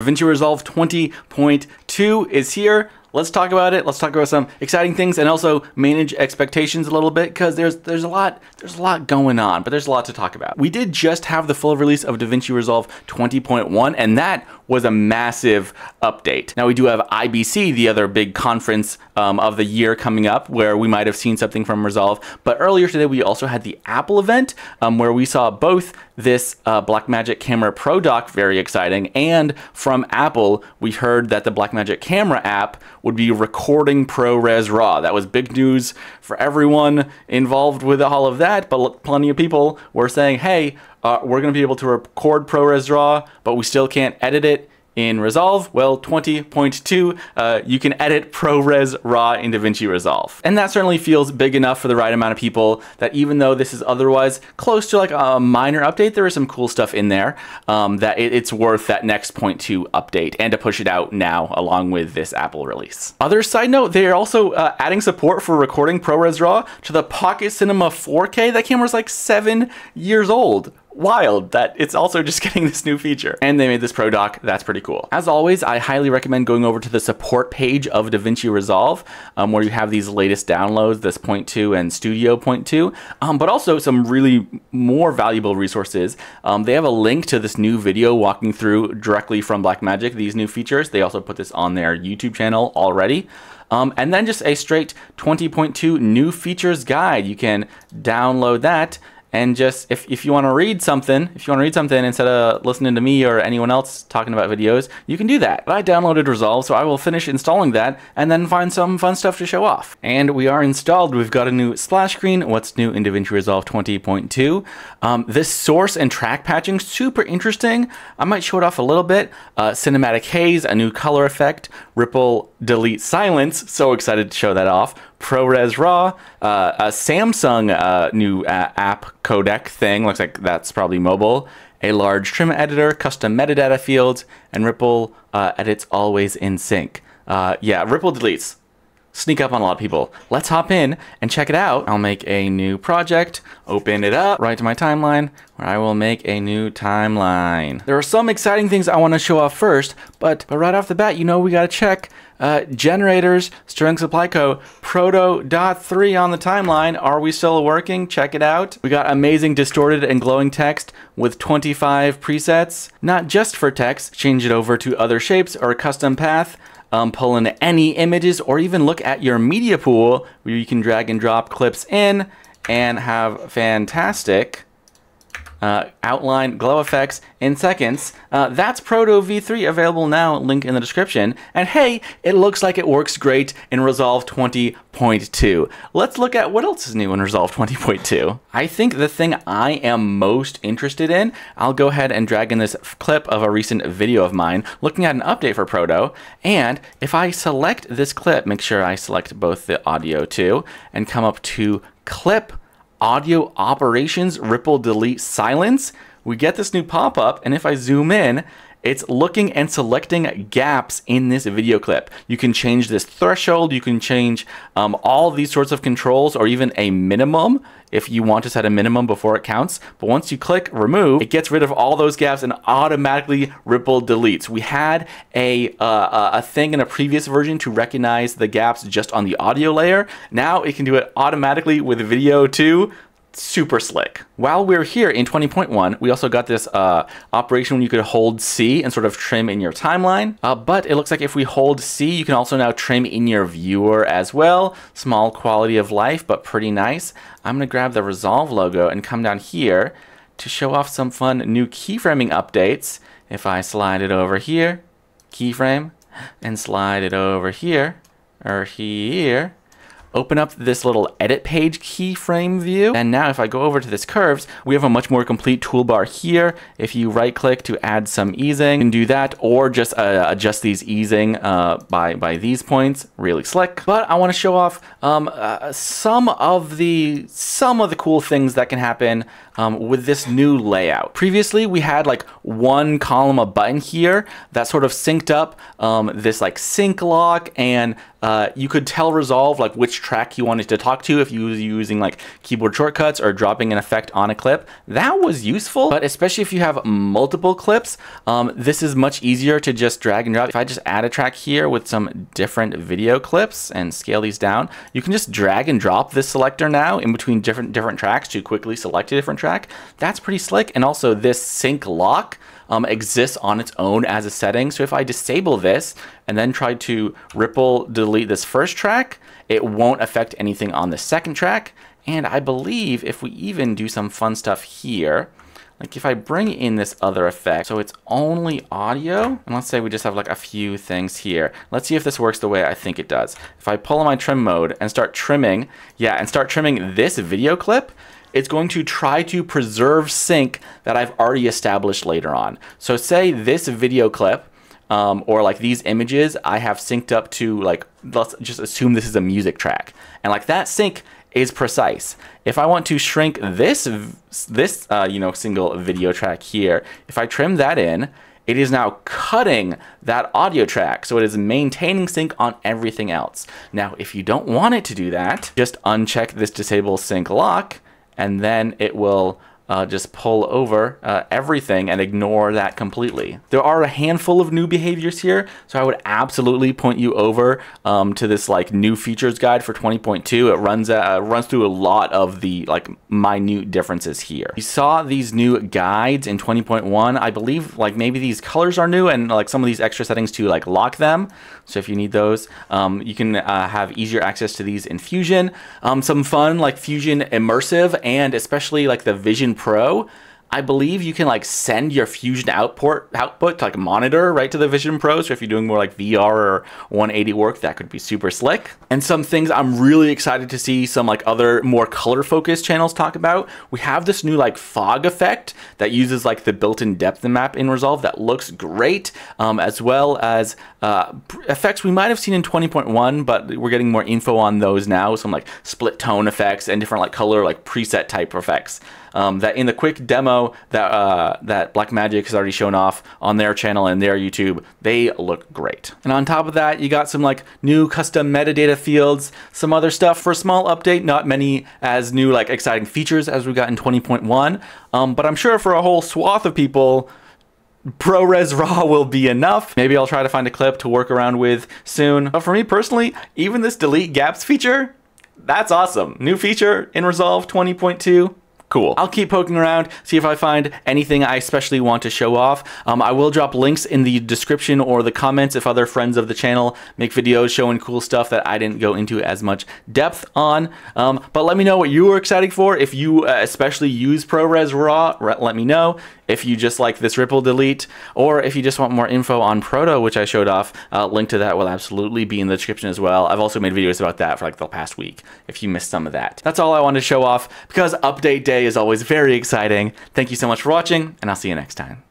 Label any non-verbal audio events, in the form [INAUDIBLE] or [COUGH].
DaVinci Resolve 20.2 is here. Let's talk about it. Let's talk about some exciting things and also manage expectations a little bit because there's there's a lot there's a lot going on, but there's a lot to talk about. We did just have the full release of DaVinci Resolve 20.1 and that was a massive update. Now we do have IBC, the other big conference um, of the year coming up where we might have seen something from Resolve, but earlier today we also had the Apple event um, where we saw both this uh, Blackmagic Camera Pro Dock, very exciting, and from Apple we heard that the Blackmagic Magic camera app would be recording ProRes RAW. That was big news for everyone involved with all of that, but plenty of people were saying, hey, uh, we're going to be able to record ProRes RAW, but we still can't edit it in Resolve? Well, 20.2, uh, you can edit ProRes RAW in DaVinci Resolve. And that certainly feels big enough for the right amount of people that even though this is otherwise close to like a minor update, there is some cool stuff in there um, that it, it's worth that next 0.2 update and to push it out now along with this Apple release. Other side note, they are also uh, adding support for recording ProRes RAW to the Pocket Cinema 4K. That camera's like seven years old wild that it's also just [LAUGHS] getting this new feature. And they made this Pro Dock. That's pretty cool. As always, I highly recommend going over to the support page of DaVinci Resolve, um, where you have these latest downloads, this Point 2 and Studio Point 2, um, but also some really more valuable resources. Um, they have a link to this new video walking through directly from Blackmagic these new features. They also put this on their YouTube channel already. Um, and then just a straight 20.2 new features guide. You can download that and just if, if you want to read something if you want to read something instead of listening to me or anyone else talking about videos you can do that. I downloaded resolve so i will finish installing that and then find some fun stuff to show off. And we are installed. We've got a new splash screen. What's new? In davinci resolve 20.2 um, this source and track patching super interesting. I might show it off a little bit. Uh, cinematic haze a new color effect ripple delete silence so excited to show that off ProRes RAW, uh, a Samsung uh, new uh, app codec thing. Looks like that's probably mobile. A large trim editor, custom metadata fields, and Ripple uh, edits always in sync. Uh, yeah, Ripple deletes sneak up on a lot of people. Let's hop in and check it out. I'll make a new project, open it up right to my timeline, where I will make a new timeline. There are some exciting things I want to show off first, but, but right off the bat, you know we gotta check uh, generators, Stirling Supply Co. Proto.3 on the timeline. Are we still working? Check it out. We got amazing distorted and glowing text with 25 presets. Not just for text, change it over to other shapes or custom path um, pull in any images, or even look at your media pool where you can drag and drop clips in and have fantastic uh, outline glow effects in seconds. Uh, that's Proto V3 available now, link in the description. And hey, it looks like it works great in Resolve 20.2. Let's look at what else is new in Resolve 20.2. I think the thing I am most interested in, I'll go ahead and drag in this clip of a recent video of mine looking at an update for Proto. And if I select this clip, make sure I select both the audio too, and come up to clip audio operations, ripple delete silence, we get this new pop-up and if I zoom in, it's looking and selecting gaps in this video clip. You can change this threshold, you can change um, all these sorts of controls or even a minimum if you want to set a minimum before it counts. But once you click remove, it gets rid of all those gaps and automatically ripple deletes. We had a, uh, a thing in a previous version to recognize the gaps just on the audio layer. Now it can do it automatically with video too super slick. While we're here in 20.1, we also got this uh, operation when you could hold C and sort of trim in your timeline. Uh, but it looks like if we hold C, you can also now trim in your viewer as well. Small quality of life, but pretty nice. I'm gonna grab the Resolve logo and come down here to show off some fun new keyframing updates. If I slide it over here, keyframe, and slide it over here, or here, open up this little edit page keyframe view. And now if I go over to this curves, we have a much more complete toolbar here. If you right click to add some easing, you can do that or just uh, adjust these easing uh, by, by these points, really slick. But I wanna show off um, uh, some of the some of the cool things that can happen um, with this new layout. Previously, we had like one column of button here that sort of synced up um, this like sync lock and uh, you could tell Resolve like which track you wanted to talk to if you was using like keyboard shortcuts or dropping an effect on a clip. That was useful, but especially if you have multiple clips, um, this is much easier to just drag and drop. If I just add a track here with some different video clips and scale these down, you can just drag and drop this selector now in between different different tracks to quickly select a different track. That's pretty slick. And also this sync lock um, exists on its own as a setting. So if I disable this and then try to ripple delete this first track, it won't affect anything on the second track. And I believe if we even do some fun stuff here, like if I bring in this other effect, so it's only audio, and let's say we just have like a few things here. Let's see if this works the way I think it does. If I pull on my trim mode and start trimming, yeah, and start trimming this video clip, it's going to try to preserve sync that I've already established later on. So say this video clip, um, or like these images, I have synced up to like, let's just assume this is a music track. And like that sync is precise. If I want to shrink this, this uh, you know, single video track here, if I trim that in, it is now cutting that audio track. So it is maintaining sync on everything else. Now, if you don't want it to do that, just uncheck this disable sync lock and then it will uh, just pull over uh, everything and ignore that completely. There are a handful of new behaviors here, so I would absolutely point you over um, to this like new features guide for 20.2. It runs uh, runs through a lot of the like minute differences here. You saw these new guides in 20.1. I believe like maybe these colors are new and like some of these extra settings to like lock them. So if you need those, um, you can uh, have easier access to these in Fusion. Um, some fun like Fusion Immersive and especially like the Vision Pro I believe you can like send your Fusion output output to like monitor right to the Vision Pro. So if you're doing more like VR or 180 work, that could be super slick. And some things I'm really excited to see some like other more color focused channels talk about. We have this new like fog effect that uses like the built-in depth map in Resolve that looks great, um, as well as uh, effects we might have seen in 20.1, but we're getting more info on those now. Some like split tone effects and different like color like preset type effects um, that in the quick demo that uh, that Blackmagic has already shown off on their channel and their YouTube, they look great. And on top of that, you got some like new custom metadata fields, some other stuff for a small update, not many as new like exciting features as we got in 20.1, um, but I'm sure for a whole swath of people, ProRes [LAUGHS] RAW will be enough. Maybe I'll try to find a clip to work around with soon. But for me personally, even this delete gaps feature, that's awesome. New feature in Resolve 20.2 cool. I'll keep poking around, see if I find anything I especially want to show off. Um, I will drop links in the description or the comments if other friends of the channel make videos showing cool stuff that I didn't go into as much depth on. Um, but let me know what you were excited for. If you uh, especially use ProRes RAW, let me know if you just like this ripple delete, or if you just want more info on Proto, which I showed off, uh, link to that will absolutely be in the description as well. I've also made videos about that for like the past week, if you missed some of that. That's all I wanted to show off, because update day is always very exciting. Thank you so much for watching, and I'll see you next time.